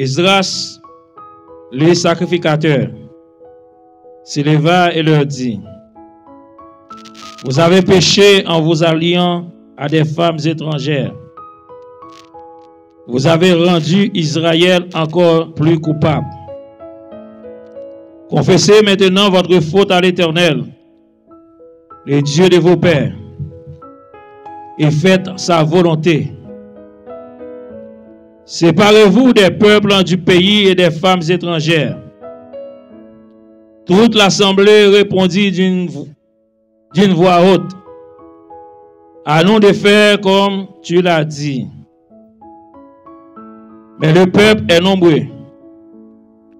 Esdras, les sacrificateurs, s'éleva et leur dit, Vous avez péché en vous alliant à des femmes étrangères. Vous avez rendu Israël encore plus coupable. Confessez maintenant votre faute à l'Éternel, le Dieu de vos pères, et faites sa volonté. Séparez-vous des peuples du pays et des femmes étrangères. Toute l'assemblée répondit d'une voix haute. Allons de faire comme tu l'as dit. Mais le peuple est nombreux.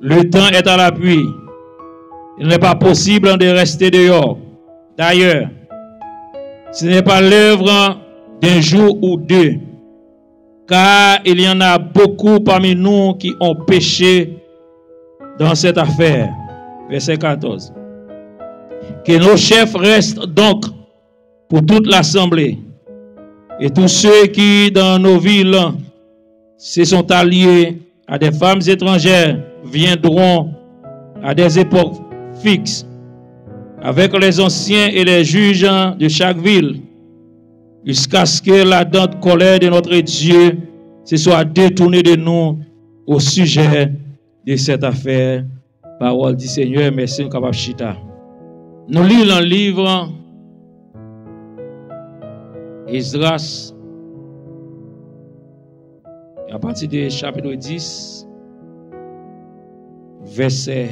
Le temps est à l'appui. Il n'est pas possible de rester dehors. D'ailleurs, ce n'est pas l'œuvre d'un jour ou deux, car il y en a beaucoup parmi nous qui ont péché dans cette affaire. Verset 14. Que nos chefs restent donc pour toute l'assemblée et tous ceux qui dans nos villes se sont alliés à des femmes étrangères viendront à des époques fixe avec les anciens et les juges de chaque ville, jusqu'à ce que la dente colère de notre Dieu se soit détournée de nous au sujet de cette affaire. Parole du Seigneur, merci, chita. Nous lisons un livre Esdras, à partir du chapitre 10, verset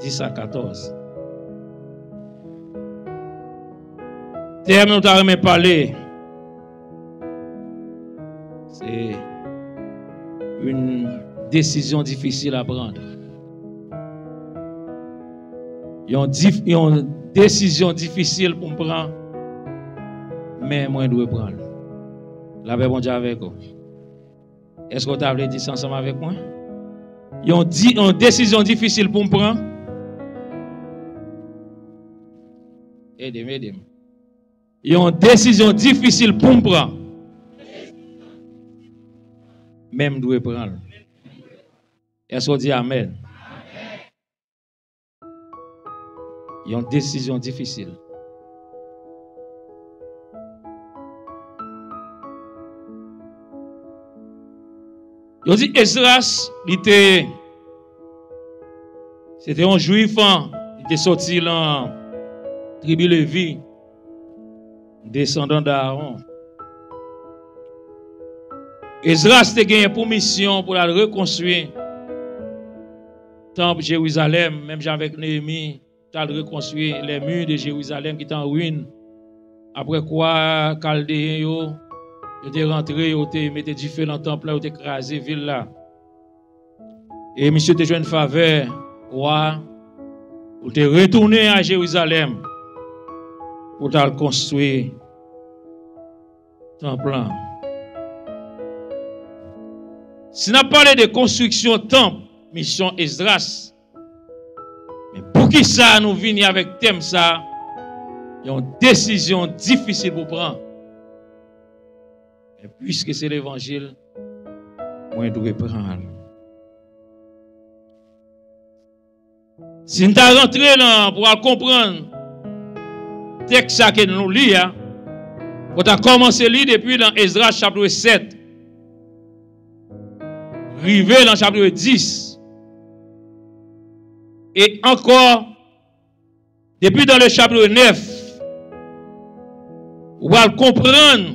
10 à 14. Tem nou ta reme pale. Se un desisyon difisil a brande. Yon, dif, yon desisyon difisil pou m pran, men mwen dwe pran. La be bon di avek ou. Esko ta vle dis ansam avek mwen? Yon, di, yon desisyon difisil pou m pran, edem, edem. Une décision difficile pour me prendre. Même doit prendre. Est-ce qu'on dit Amen? Il y a une décision difficile. Il dit Esdras, il était c'était un juif, hein. il était sorti dans tribu Lévi, descendant d'Aaron. Esdras a gagné pour mission pour la reconstruire temple Jérusalem, même avec Néhémie, tu as reconstruire les murs de Jérusalem qui étaient en ruine. Après quoi, Chaldéen, ils étaient rentrés, ils mis du feu dans le temple, ils ont écrasé la ville. Et monsieur joué une faveur, roi, pour te retourner à Jérusalem pou tal konstoui temple an. Si nan pale de konstruksyon temple, misyon Esdras, pou ki sa nou vini avèk tem sa, yon desisyon difisil pou pran. E pwiske se l'Evangil, mwen dwe pran. Si nou ta rentre lan pou al kompran, tek sa ke nou li ya, ou ta komanse li depi nan Ezra chapitre 7, rive nan chapitre 10, e ankor, depi nan le chapitre 9, ou al kompran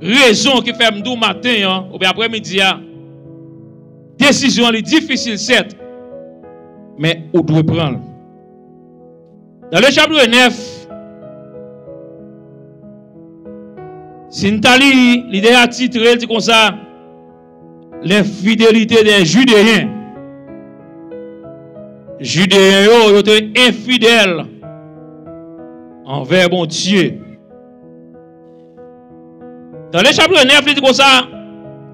rezon ki fèm dou maten ya, ou be apre midi ya, desisyon li difisil set, men ou dwe pran. Nan le chapitre 9, Si nous avons l'idée à titre, il dit comme ça, l'infidélité des Judéens. Judéens, ils étaient infidèles envers mon Dieu. Dans le chapitre 9, il dit comme ça,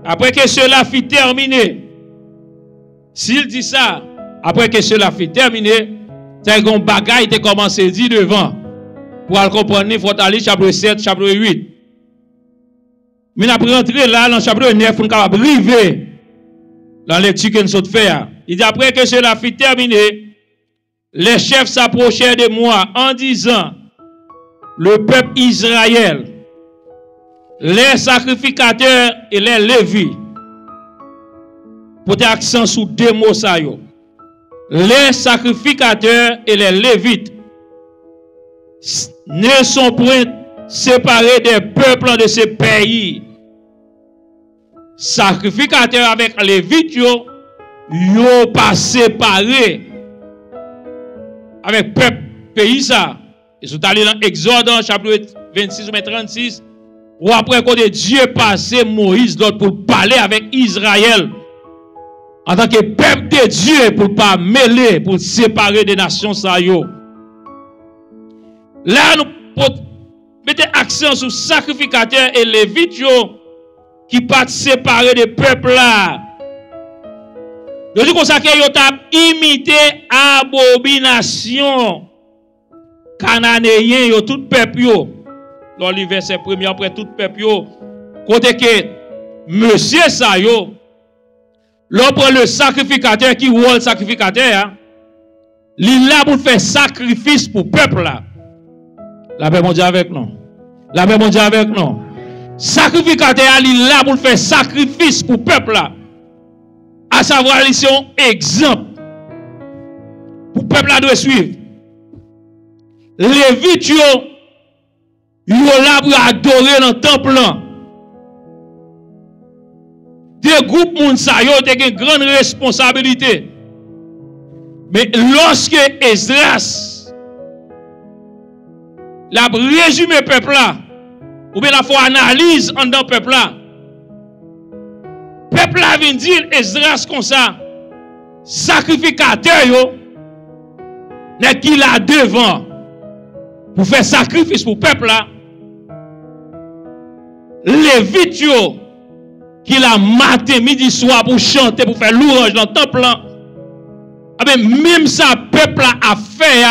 après que cela fut terminé, s'il dit ça, après que cela fut terminé, c'est un bagaille qui commencé dire devant. Pour comprendre, il faut aller chapitre 7, chapitre 8. Mais nous avons rentré là, dans le chapitre 9, nous avons arrivé dans la lecture que nous avons fait. Il dit après que cela fut terminé, les chefs s'approchèrent de moi en disant Le peuple Israël, les sacrificateurs et les lévis. Portez accent sur deux mots ça Les sacrificateurs et les lévites ne sont point séparés des peuples de ce pays. Sacrificateurs avec lévites yo, yo pas séparés avec peuple pays ça. Et sont allés dans Exode chapitre 26 ou 36 ou après quand Dieu passé Moïse pour parler avec Israël en tant que peuple de Dieu pour pas mêler, pour séparer des nations ça. Là nous mettez accent sur sacrificateur et lévite qui partent séparer des peuples là. Je dis comme ça yo ont imité abomination cananéen yo tout peuple yo. Dans le verset premier après tout peuple yo côté que monsieur ça yo l'opre le sacrificateur qui rôle sacrificateur hein, li là pour faire sacrifice pour peuple là. La paix mon Dieu avec nous. La paix mon Dieu avec nous. Sacrificateur, il là pour faire sacrifice pour le peuple là. À savoir, ils sont exemple. Pour le peuple là doit suivre. Les vites, yo, yo là pour adorer dans le temple là. Des groupes moun sa yo te gen grande responsabilité. Mais lorsque Esdras la résumé peuple là, ou bien la fois analyse en dans peuple là, peuple là vient dire comme ça, sacrificateur yo, n'est qui là devant pour faire sacrifice pour peuple là, les yo, qui la matin, midi, soir pour chanter, pour faire louange dans le temple. là. Ah ben, même ça, peuple a fait,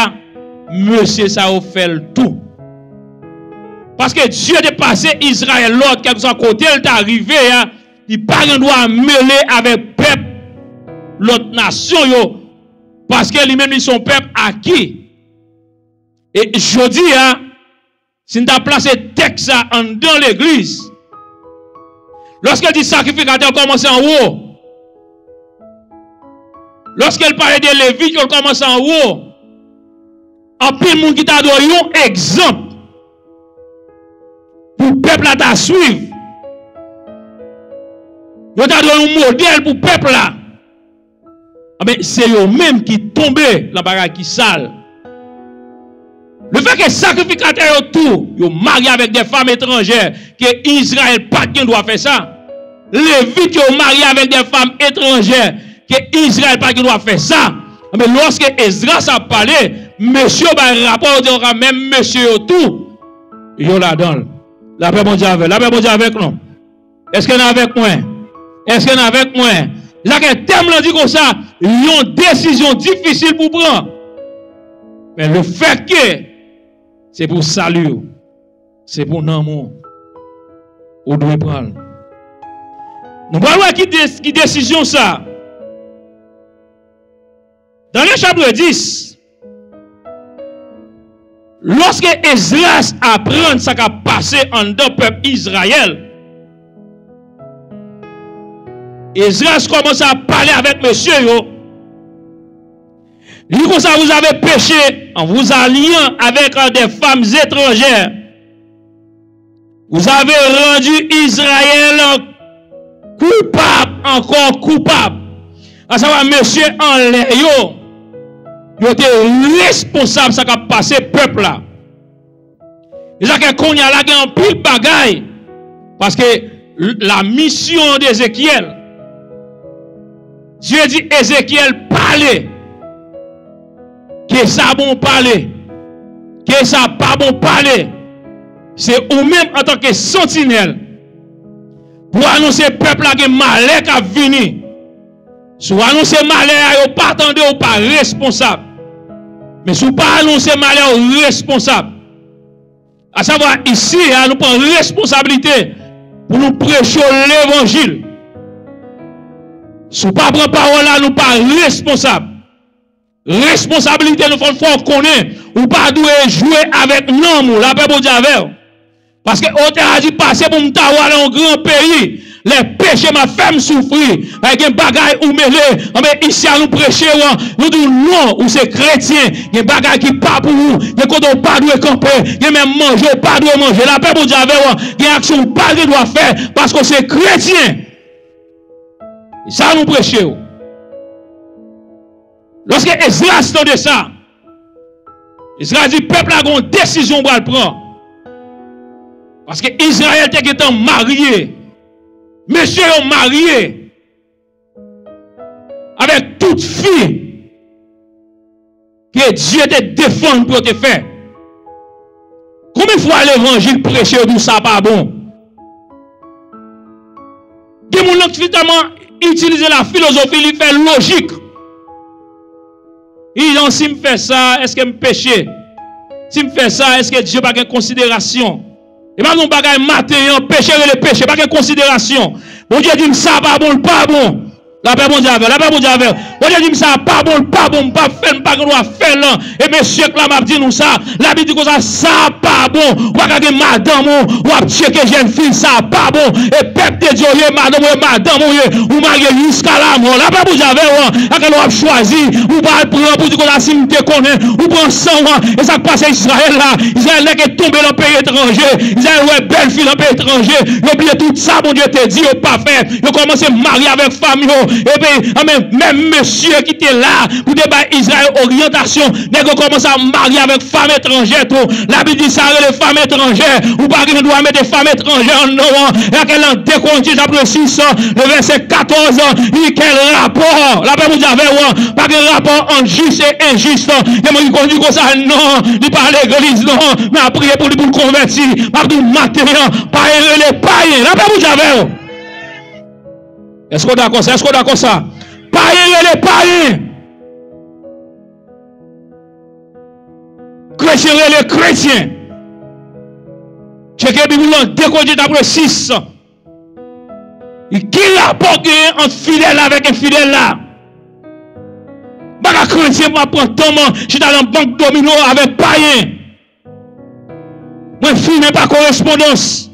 monsieur, ça a fait le tout. Parce que Dieu passé Israël, l'autre, quel que soit côté, il est arrivé, hein, il pas droit mêler avec peuple, l'autre nation, yo, parce que lui-même, ils sont peuple acquis. Et je dis, hein, si tu as placé texte dans l'église, Lorsqu'elle dit sacrificateur, commence en haut. Lorsqu'elle parlait de Lévites, elle commence en haut. En pile, monde qui t'a donné un exemple peuple à ta suivre. Yo t'a donné un modèle pour le peuple là. Ah c'est eux-mêmes qui tombent la baraque qui sale. Le fait que sacrificateur autour, yo marié avec des femmes étrangères, que Israël pas qui doit faire ça. Lévite yo marié avec des femmes étrangères, que Israël pas qui doit faire ça. Mais lorsque Esdras a parlé, monsieur ba rapport de même monsieur tout, yo la donne. La paix mon Dieu avec, la paix avec nous. Est-ce qu'on est avec moi? Est-ce qu'on est avec moi? Que thème l'a dit comme ça, une décision difficile pour prendre. Mais le fait que c'est pour salut, c'est pour l'amour. Ou doit prendre. Nous qui, dé- qui décision ça? Dans le chapitre 10, lorsque Esdras apprend ce qui passé en deux peuple Israël, Esdras commence à parler avec monsieur yo. Il comme ça, vous avez péché en vous alliant avec des femmes étrangères. Vous avez rendu Israël coupable, encore coupable. À savoir, monsieur en l'air, yo, yo était responsable de ce qui a passé peuple là. Et ça qu'on y a là, un pile bagaille. Parce que la mission d'Ézéchiel, Dieu dit Ézéchiel, parlez. Que ça bon parler. Que ça pas bon parler. C'est ou même en tant que sentinelle. Pour annoncer peuple là que malheur a venu. Soit annoncer malheur, vous pas attendre ou pas responsable. Men sou pa anonsen malè ou responsable. A savwa, isi, a nou pon responsabilite pou nou precho l'évangil. Sou pa pren parola, nou pa responsable. Responsabilite nou fon fon konen ou pa dwe jwe avèk nan mou, la pe pou di avèw. Paske o te aji pase pou mta wale an gran peyi Le peche ma fem soufri. A gen bagay ou mele. Ame isya nou preche wan. Nou di nou ou se kretien. Gen bagay ki pa pou ou. Gen koto pa dwe kampe. Gen men manje ou pa dwe manje. La pe pou di avèl wan. Gen aksyon pa dwe dwa fè. Paske se kretien. Ça nous prêcher. Lorsque Ezra de ça, Ezra dit, peuple a une décision pour le prendre. Parce que Israël était marié. Monsieur est marié. Avec toute fille que Dieu te défend pour te faire. Combien de fois l'évangile prêché tout ça pas bon? Des gens qui finalement utiliser la philosophie, il fait logique. Il dit, si je fais ça, est-ce que je péché? Si je fais ça, est-ce que Dieu n'a pas de considération? Et maintenant, pas de matin, péché et le péché, pas de considération. Bon Dieu dit, ça pas bon, pas bon. La paix, mon Dieu, la paix, mon Dieu, on a dit ça, pas bon, pas bon, pas fait, pas qu'on faire là. Et monsieur, là, m'a dit nous ça. La Bible dit que ça, ça, pas bon. Ou regarder madame, ou à checker jeune fille, ça, pas bon. Et peuple de Dieu, madame, ou madame, ou marié jusqu'à la mort. La paix, mon Dieu, à quel on choisi, ou pas prendre pour dire que la sim te connaît, ou prend sang, et ça passe Israël là. Israël là est tombé dans le pays étranger. Israël, ouais, belle fille dans le pays étranger. Il oublié tout ça, mon Dieu te dit, ou pas fait. Il commencé à marier avec famille. Et puis, ah, même monsieur qui était là pour débattre Israël orientation, dès qu'on commence à marier avec femme étrangère, la Bible dit ça, les femmes étrangères, ou pas qu'il doit mettre des femmes étrangères en nom, et qu'elle en décompte après 6 le verset 14, il quel rapport, la Bible dit avec pas de rapport en juste et injuste, et moi qui conduis comme ça, non, il parle l'église, non, mais à prier pour lui pour convertir, pas de matériel, pas les païens, la Bible dit avec est-ce qu'on est d'accord? Ça? Est-ce qu'on est d'accord ça? Païens et les païens. Chrétiens et les chrétiens. Checkez la Bible, décoder d'après 6. Et qui rapport entre fidèle avec un fidèle là? Baga chrétien prendre temps, je suis dans la banque domino avec païen. Moi, filme pas correspondance.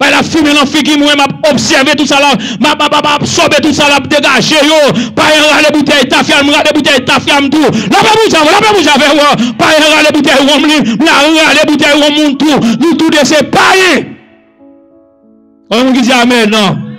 Bah, la fumée fille qui m'a observé tout ça là, m'a absorbé tout ça là dégager yo, pas un les bouteilles ta les bouteilles ta fiam tout. Là pas bouge là pas pas un les bouteilles rom li, la les rom moun tout, nous tout de c'est païen. On dit amen non.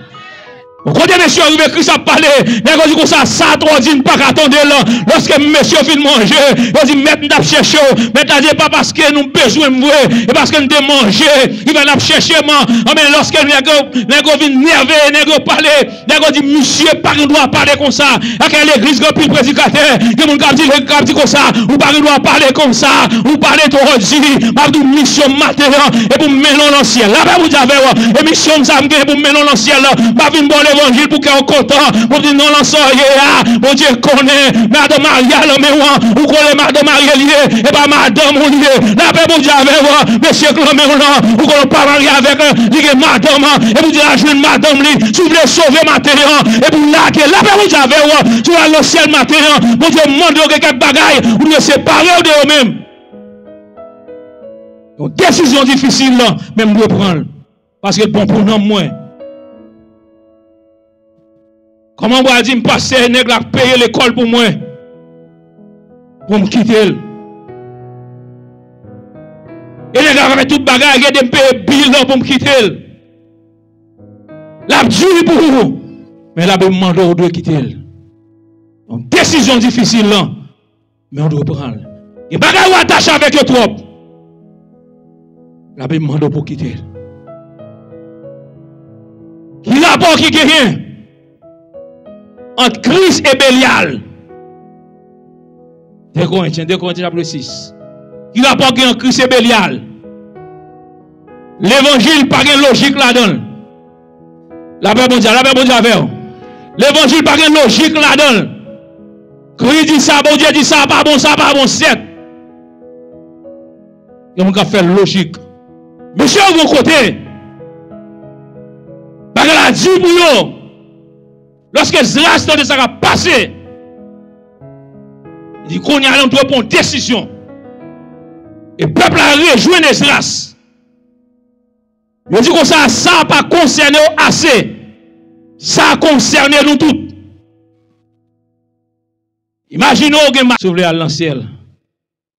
Kote mesyo arrive kris ap pale, nego di kon sa sa tro di n pa katonde lan, loske mesyo fin manje, yo di met n ap cheshe yo, met a di pa paske nou bezwen mwe, e paske n de manje, i ven ap cheshe man, amen loske nego, nego vin nerve, nego pale, nego di misye pari nou ap pale kon sa, akè l'eglis gopil predikate, ke moun kap di lè kap di kon sa, ou pari nou ap pale kon sa, ou pale tro di, map di misyo materyan, e pou menon lan siel, la pe mou di ave yo, e misyon sa mge, e pou menon lan siel la, map vin bole, l'évangile pour qu'on content. Pour dire non, ah, mon Dieu connaît, madame Maria, l'homme, ou est madame Maria lié, et pas madame ou lié. La paix, mon Dieu, avec moi, monsieur Clamé, ou qu'on pas marié avec, dit madame, et vous dire, je suis madame, si vous voulez sauver ma terre, et vous là, la paix, mon Dieu, avec moi, tu vas le ciel, ma terre, mon Dieu, demande quelques bagailles, vous devez séparer de vous-même. Décision difficile, là, même de prendre. Parce que bon pour nous, moins. Comment vous dire, passer nègre a payé l'école pour moi? Pour me quitter. Et les gars fait tout bagage, il y a des payer bilan pour me quitter. La dure pour vous. Mais la demande on quitter. Une décision difficile là. Mais on doit prendre. Et bagage ou attaché avec le trop. La demande pour quitter. Qui rapport qui gagne? Entre Christ et Bélial. 2 Corinthiens, 2 Corinthiens chapitre 6. Qui rapporte en Christ et Bélial. L'évangile pas une logique là-dedans. La paix mondiale, la paix mondiale L'évangile pas une logique là-dedans. Christ dit ça, bon Dieu dit ça, pas bon, ça, pas bon, c'est. Il y a faire logique. Monsieur, à vos côtés, la dit pour Lorsque Zras de ça a passé, il dit qu'on y a une décision. Et le peuple a rejoint Zras. Il dit que ça, ça n'a pas concerné assez. Ça a concerné nous tous. Imaginez que vous voulez aller dans le ciel.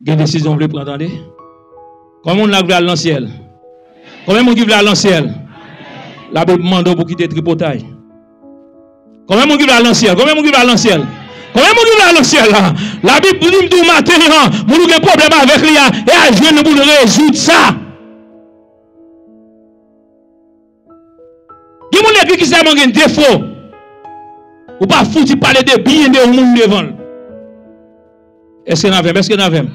Quelle décision vous voulez prendre, Comment on a voulu aller dans le de gens veulent aller dans le ciel? La Bible demande pour quitter le tripotail. Combien veulent aller dans le ciel? Combien veulent aller dans le ciel? Combien veulent aller dans le ciel? La Bible dit tout matin, nous avons un problème avec lui et à jouer pour résoudre ça. Il y a des gens qui savent un défaut. Ou pas foutu parler de bien de monde devant. Est-ce que nous avons? Est-ce que nous avons?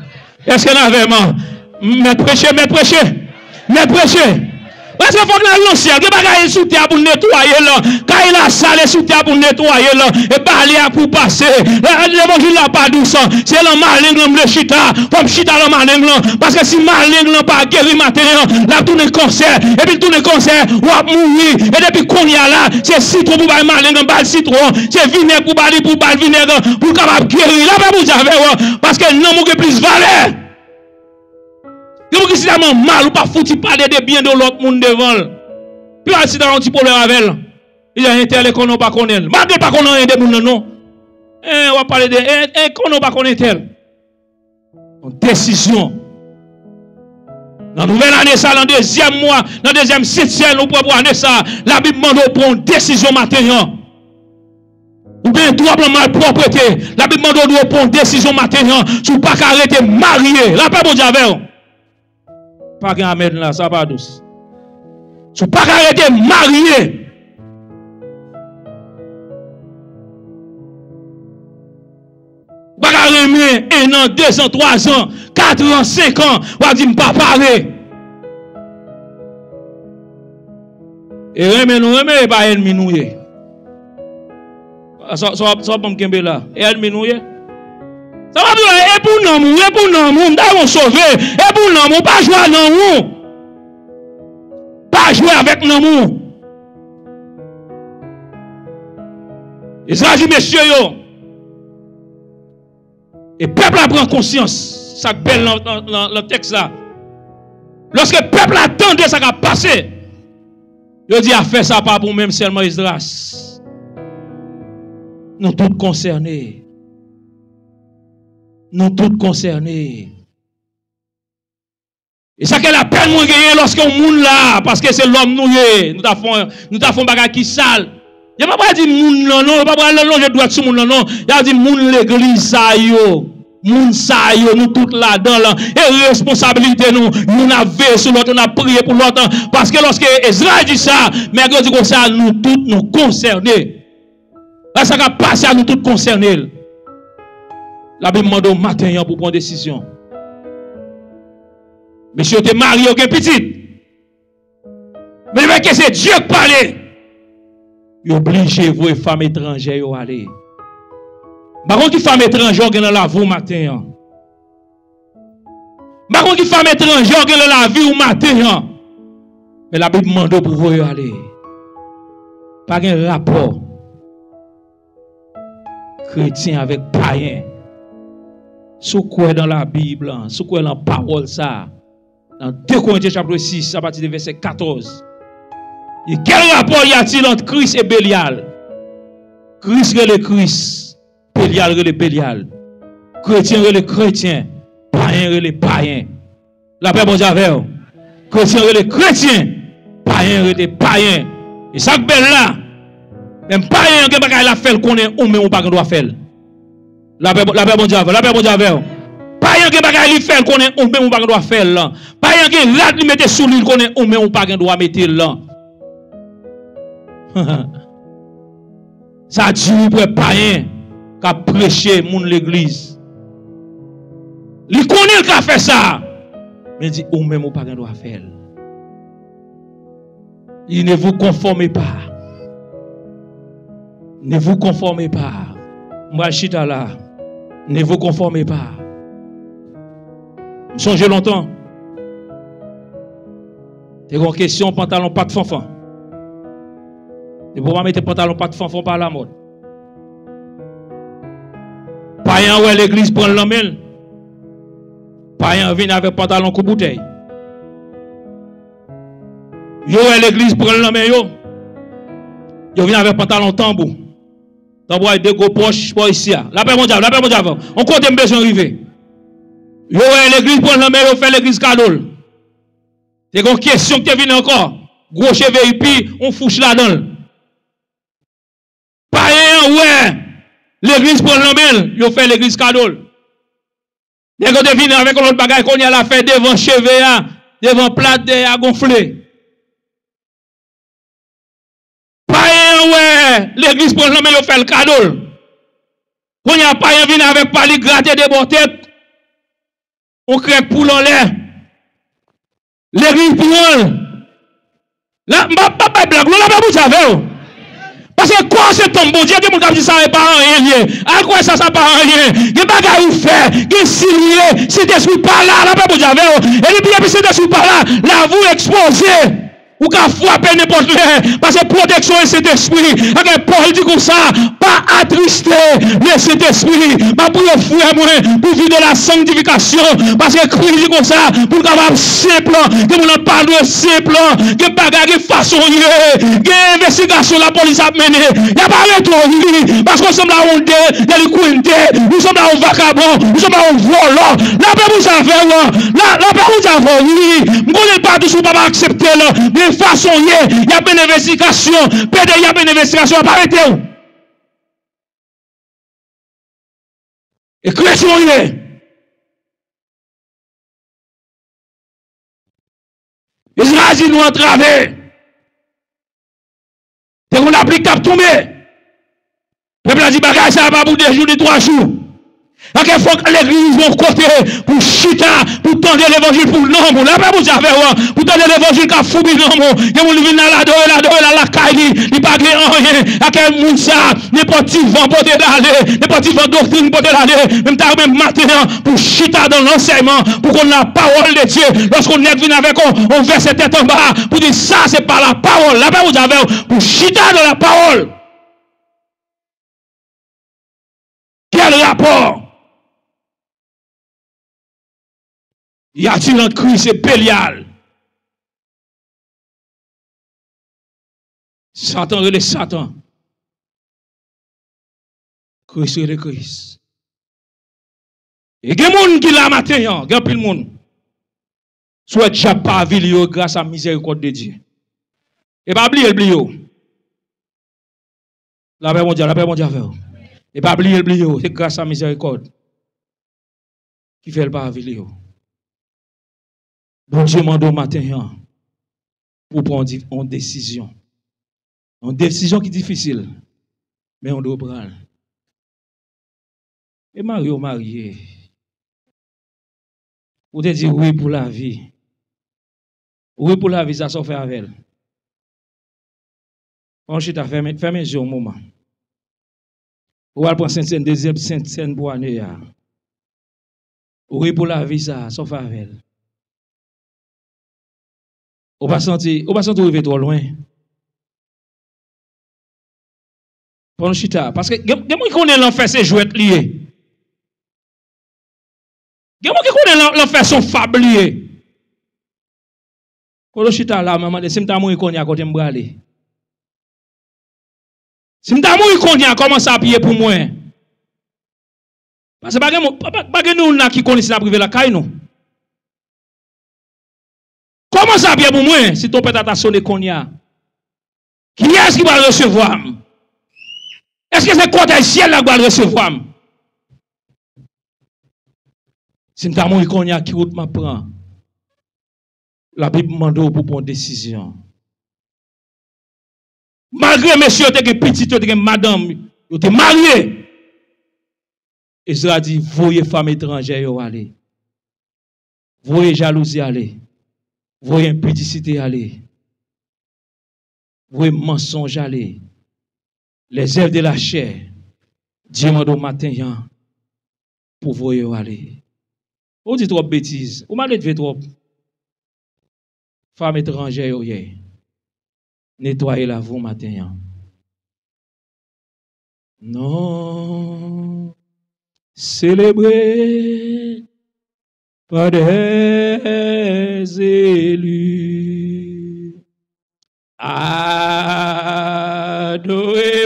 Est-ce que nous avons? Mais prêcher, mais prêcher, mais prêcher. Paske fok nan yon sel, ge bagay sou te apou netwaye lan, kay la sale sou te apou netwaye lan, e bali apou pase, le bonjou la pa dousan, se lan maling lan mle chita, fom chita lan maling lan, paske si maling lan pa geri materyan, la toune konser, e bil toune konser, wap moui, e depi konya la, se sitro pou bay maling lan, bal sitro, se vine pou bali pou bal vine lan, pou kabab geri, la pa mou jave wap, paske nan mou ge plis vale, valeur. Vous qui si mal ou pas foutu parler de bien de l'autre monde devant. Puis si dans un petit problème avec. Il y a un tel qu'on n'a pas connaît. Malgré pas qu'on a des monde non. Eh, on va parler de eh, eh qu'on n'a pas tel. Décision. Dans la nouvelle année, ça, dans le deuxième mois, dans le deuxième septième, nous pouvons année ça, la Bible demande de prendre décision maintenant. Ou bien trouble mal propreté. La Bible demande de prendre décision maintenant. Si pas arrêter marié. La paix, bon Dieu, Pa gen amèd la, sa pa dous. Sou pa kare de marye. Pa kare mè, en an, des an, trois an, katr an, sek an, wak di mpa pare. E remè nou, remè e ba en minouye. Sop so, so, mkembe la, en minouye. Et. Ça va dire, et pour nous, et pour nous, nous devons sauver. Et pour nous, pas jouer avec nous. Pas jouer avec nous. Israël dit, messieurs, yo. Et peuple a pris conscience. Ça belle dans, le texte. Lorsque le peuple attendait ça va passer. Il dit, a fait ça pas pour même seulement Israël. Nous tous concernés nous tous concernés. Et ça que la peine nous gagner lorsque on monde là, parce que c'est l'homme nous nous t'avons nous t'avons bagage qui sale. Il a pas dit moun non non, pas pas non je dois sur moun non non, il a dit l'église ça yo. Moun ça yo nous tous là dedans là et responsabilité nous nous avons sur l'autre on a prié pour l'autre parce que lorsque Israël dit ça, mais dit ça nous tous nous concernés. Là ça va passer à nous tous concernés. La Bible m'a donné matin pour prendre décision. Monsieur tu es marié, aucun petit. Mais le que c'est Dieu qui parle. Il oblige vous et femmes étrangères à aller. Par contre, les femmes étrangères qui dans la vie au matin. Par contre, les femmes étrangères qui dans la vie au matin. Mais la Bible demande pour vous aller. Par un rapport chrétien avec païen. Sous quoi dans la Bible, sous quoi dans la parole ça? Dans 2 Corinthiens chapitre 6, à partir du verset 14. Et quel rapport y a-t-il entre Christ et Bélial? Christ est le Christ, Bélial est le Bélial. Chrétien est le chrétien, païen est le païen. La paix, bon Dieu, Chrétien est le chrétien, païen est le païen. Et ça, belle là, même païen, qui a fait qu'on est ou même pas qu'on doit faire. La paix, la paix, bon Dieu, la pas rien que bagay li faire connaît ou même ou pas doit faire là. Pas rien que rat li mettre sous lui connaît ou même ou pas doit mettre là. Ça dit pour pas rien qu'a prêcher moun l'église. Li connaît fait ça. Mais dit ou même ou pas doit faire. Il ne vous conformez pas. Ne vous conformez pas. Moi, là. Ne vous conformez pas. Songez longtemps. C'est une question pantalon pas de fanfan. Ne pouvez pas mettre pantalon pas de fanfan par la mode. Païen ouais l'église prend l'emmène. Païen vient avec pantalon coup bouteille. Yo ouais l'église prend l'emmène yo. Yo vient avec pantalon tambour. Avec deux gros poches pour ici. La paix mondiale, la paix mondiale. On compte besoin arriver. Yo, ouais, l'église prend l'homme, yo fait l'église cadeau. C'est une question qui vient encore. Gros cheveux, puis on fouche là-dedans. Païen, ouais. L'église prend l'homme, il fait l'église cadeau. Tu viens avec l'autre bagage qu'on y a la fait devant cheveux, devant plate à gonfler. Ouais, l'église prend l'homme, il fait le cadeau. Quand il y a païen vient avec pali gratter des bonnes têtes, on crée en l'air. L'église prend. Là, je ne pas blague, là, pas vous savez. Parce que quoi c'est ton bon Dieu, que mon dit ça n'est pas rien. À quoi ça, ça pas rien? Il y a fait, qui signé, c'est des pas là, là, pas bon Dieu. Et puis, c'est des pas là, là, vous exposez. Ou ka fwape nepot lè, pase proteksyon e set espri, akè Paul di kon sa, pa atriste lè set espri, ma pou yo fwe mwen, pou vi de la sanctifikasyon, pase kri di kon sa, pou kavab seplan, gen moun an parlou e seplan, gen baga, gen fason yè, e. gen investigasyon la polis ap mene, ya pa reton yè, paske ou som la onde, ya li kouente, ou som la on vakabon, ou som la on volon, la pe moun sa fè wè, la pe moun sa fè yè, mwen konen patou sou pa pa aksepte lè, gen fason ye, ya ben investikasyon, pede ya ben investikasyon, aparete ou. E kresyon ye. Israzi nou antrave. Te kon la plik kap toume. Pepla di bagay sa apapou de joun de 3 joun. Il faut que l'église vont côté pour chita, pour tendre l'évangile pour l'homme. Là, pas vous avez, pour tendre l'évangile qui a foubi l'homme. Que là, là, là, la caille, il pas rien. À quel monde ça, qui vent pour d'aller, n'importe qui vent doctrine pour d'aller, même t'as même matin pour chita dans l'enseignement, pour qu'on la parole de Dieu. Lorsqu'on est venu avec on, on verse tête en bas, pour dire ça, c'est pas la parole. Pas vous avez, pour chita dans la parole. Quel rapport? Y a-t-il un Christ et Bélial Satan relè Satan. Christ relè Christ. E gen moun ki la maten yon, gen pil moun. Souet chap pa vil yo grasa mizerikot de Diyo. E pa bli el bli yo. La pe moun diya, la pe moun diya fe yo. E pa bli el bli yo, se grasa mizerikot. Ki fel pa vil yo. Bon Dieu m'a donné matin pour prendre une décision. Une décision qui est difficile, mais on doit prendre. Et Mario marié, ou te dire oui pour la vie. Oui pour la vie, ça s'en fait avec elle. Bon, Ensuite, fermez les yeux un moment. Ou al prendre Sainte-Seine, deuxième Sainte-Seine pour année. Oui pour la vie, ça s'en fait avec elle. Ou pa santi, ou pa santi ou ve tro lwen. Pon chita, paske gen moun ki konen lan fè se jwet liye. Gen moun ki konen lan fè son fab liye. Kono chita la, maman de, sim ta moun konen akote mbra li. Sim ta moun konen koman sa apye pou mwen. Paske bagen nou na ki konen si la prive la kay nou. Koman sa biye pou mwen eh, si ton pet atasyon de konya? Ki es ki wale resevwam? Eske se kote siel la wale resevwam? Si mta moun konya ki wot ma pran, la bib mando pou pon desisyon. Malgre mesye yo te gen pitit, yo te gen madame, yo te marye, Ezra di, voye fam etranje yo ale. Voye jalouzi ale. Voyez impudicité aller. Voyez mensonge aller. Les œuvres de la chair. Dimanche au matin, pour vous aller. On dit trop bêtises. Vous m'avez dit trop. Femme étrangère, nettoyez-la vous matin. Non. célébré par des élus, adoré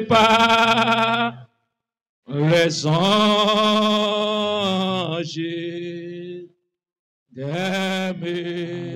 par les anges, d'aimer